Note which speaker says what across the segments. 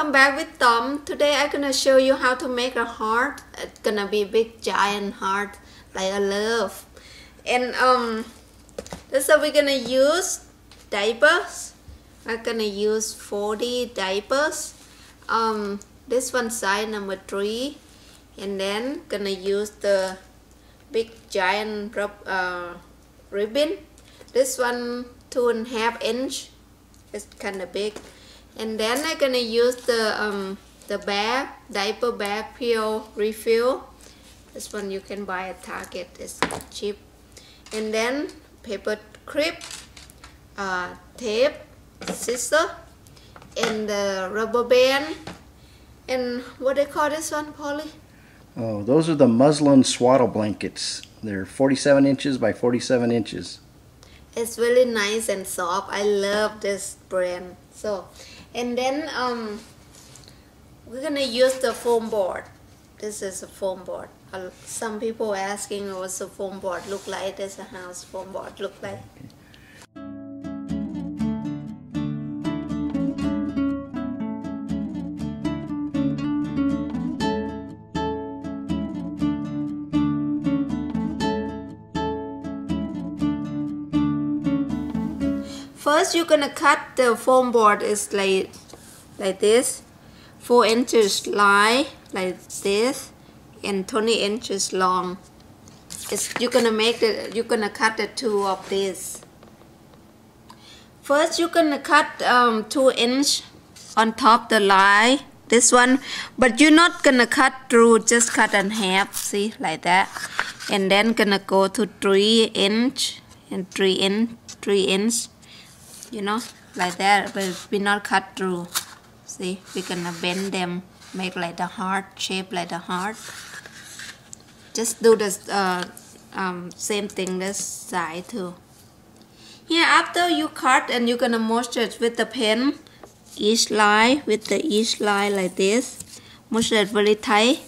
Speaker 1: welcome back with Thom. Today I'm gonna show you how to make a heart. It's gonna be a big giant heart like a love. And um this is we're gonna use diapers. I'm gonna use 40 diapers. Um this one size number three and then gonna use the big giant uh, ribbon. This one two and a half inch. It's kind of big and then I'm gonna use the um, the bag diaper bag pail refill. This one you can buy at Target it's cheap. And then paper clip uh, tape scissor and the rubber band. And what they call this one Polly?
Speaker 2: Oh those are the muslin swaddle blankets. They're 47 inches by 47 inches.
Speaker 1: It's really nice and soft. I love this brand. So and then um, we're gonna use the foam board. This is a foam board. Some people asking what's a foam board look like? There's a house foam board look like First, you're gonna cut the foam board is like like this, four inches wide like this, and 20 inches long. It's you're gonna make the you're gonna cut the two of these. First, you're gonna cut um, two inch on top the line. This one, but you're not gonna cut through. Just cut in half. See, like that, and then gonna go to three inch and three inch three inch you know like that but we not cut through. See we're gonna bend them make like the heart shape like the heart. Just do this uh, um, same thing this side too. Here after you cut and you're gonna moisture it with the pen each line with the each line like this moisture it very tight.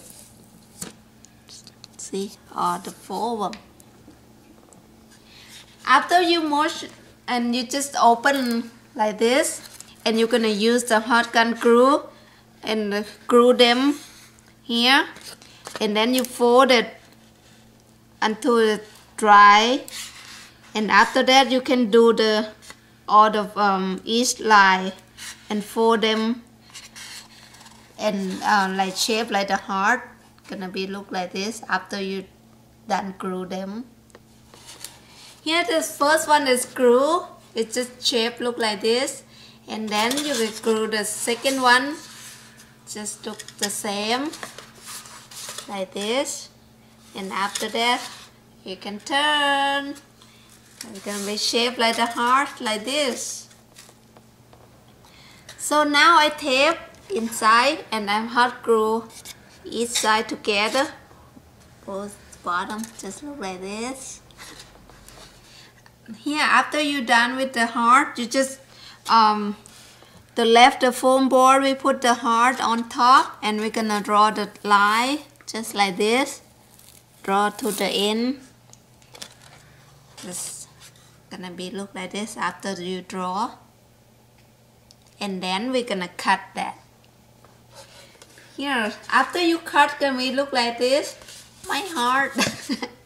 Speaker 1: See all the four of them after you moisture and you just open like this and you're gonna use the hot gun glue and glue them here. And then you fold it until it dry. And after that you can do the all of um, each line and fold them and uh, like shape like the heart gonna be look like this after you done glue them here this first one is screw. It just shape look like this. And then you will screw the second one. Just look the same. Like this. And after that you can turn. It's gonna be shaped like the heart like this. So now I tape inside and I'm hot glue each side together. Both bottom just look like this here after you're done with the heart you just um, the left the foam board we put the heart on top and we're gonna draw the line just like this. Draw to the end. It's gonna be look like this after you draw. And then we're gonna cut that. Here after you cut can we look like this. My heart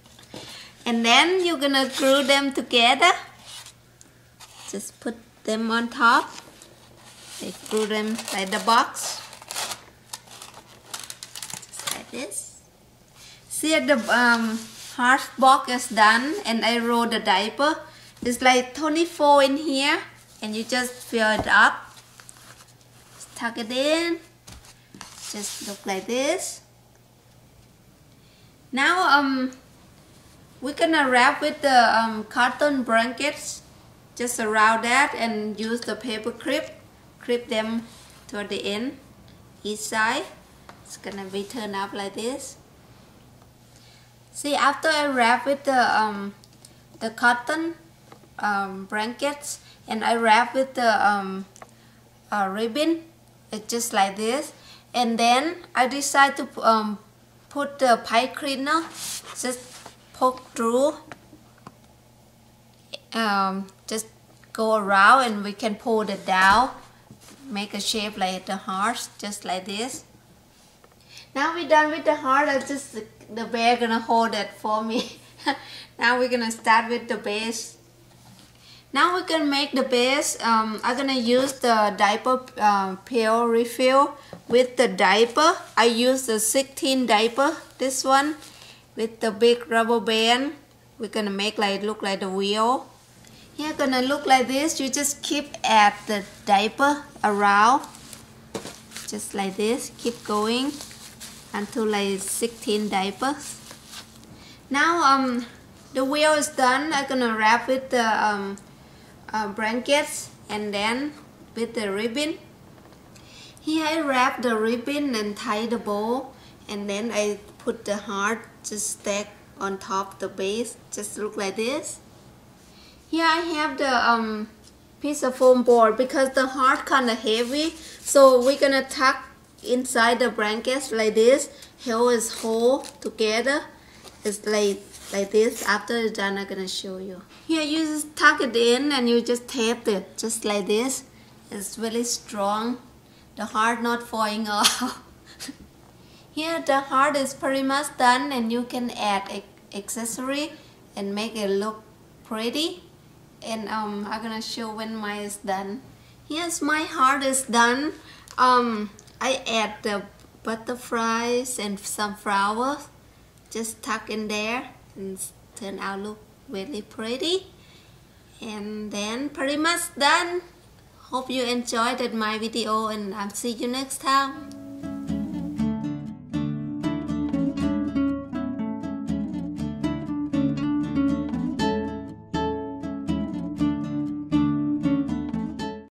Speaker 1: and then you're gonna glue them together. Just put them on top. They glue them like the box. Just like this. See the um, heart box is done and I roll the diaper. It's like 24 in here and you just fill it up. Just tuck it in. Just look like this. Now um we're gonna wrap with the um, cotton blankets. Just around that and use the paper clip. Clip them toward the end each side. It's gonna be turned up like this. See after I wrap with the um, the cotton um, blankets and I wrap with the um, uh, ribbon it's just like this. And then I decide to um, put the pie cleaner. Just poke through um, just go around and we can pull it down make a shape like the heart just like this. Now we're done with the heart I just the bear gonna hold it for me. Now we're gonna start with the base. Now we can make the base um, I'm gonna use the diaper uh, pail refill with the diaper. I use the 16 diaper this one with the big rubber band we're gonna make like look like the wheel. Here gonna look like this. You just keep add the diaper around just like this. Keep going until like 16 diapers. Now um the wheel is done. I'm gonna wrap with the um, uh, blankets and then with the ribbon. Here I wrap the ribbon and tie the bow and then I put the heart just stack on top the base just look like this? Here I have the um, piece of foam board because the heart kind of heavy so we're gonna tuck inside the blankets like this Here is whole together it's like like this after it's done I'm gonna show you. Here you just tuck it in and you just tape it just like this. It's really strong the heart not falling off here the heart is pretty much done and you can add accessory and make it look pretty. And um, I'm gonna show when mine is done. Yes my heart is done. Um, I add the butterflies and some flowers. Just tuck in there and turn out look really pretty. And then pretty much done. Hope you enjoyed my video and I'll see you next time